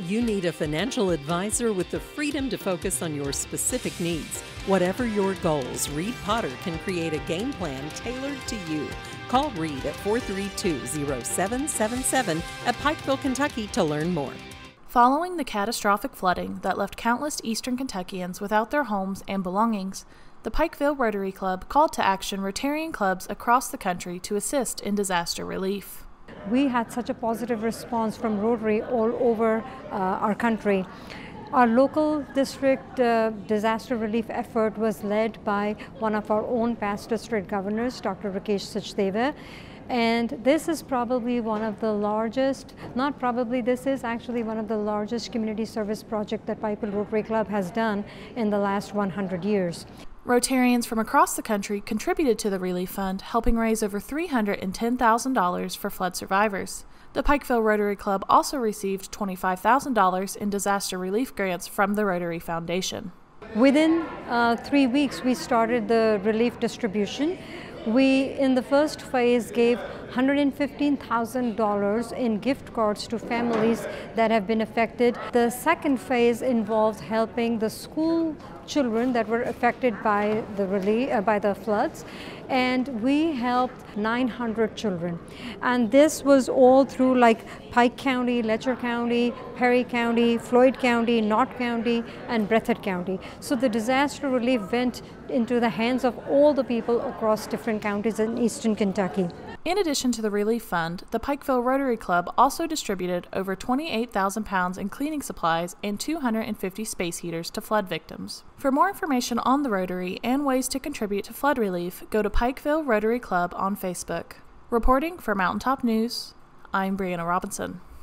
You need a financial advisor with the freedom to focus on your specific needs. Whatever your goals, Reed Potter can create a game plan tailored to you. Call Reed at 432 0777 at Pikeville, Kentucky to learn more. Following the catastrophic flooding that left countless eastern Kentuckians without their homes and belongings, the Pikeville Rotary Club called to action Rotarian clubs across the country to assist in disaster relief we had such a positive response from Rotary all over uh, our country. Our local district uh, disaster relief effort was led by one of our own past district governors, Dr. Rakesh Sachdeva. And this is probably one of the largest, not probably, this is actually one of the largest community service project that Pikeville Rotary Club has done in the last 100 years. Rotarians from across the country contributed to the Relief Fund, helping raise over $310,000 for flood survivors. The Pikeville Rotary Club also received $25,000 in disaster relief grants from the Rotary Foundation. Within uh, three weeks, we started the relief distribution. We, in the first phase, gave $115,000 in gift cards to families that have been affected. The second phase involves helping the school children that were affected by the relief, uh, by the floods and we helped 900 children and this was all through like Pike County, Letcher County, Perry County, Floyd County, Knott County and Breathitt County. So the disaster relief went into the hands of all the people across different counties in eastern Kentucky. In addition to the Relief Fund, the Pikeville Rotary Club also distributed over 28,000 pounds in cleaning supplies and 250 space heaters to flood victims. For more information on the Rotary and ways to contribute to flood relief, go to Pikeville Rotary Club on Facebook. Reporting for Mountaintop News, I'm Brianna Robinson.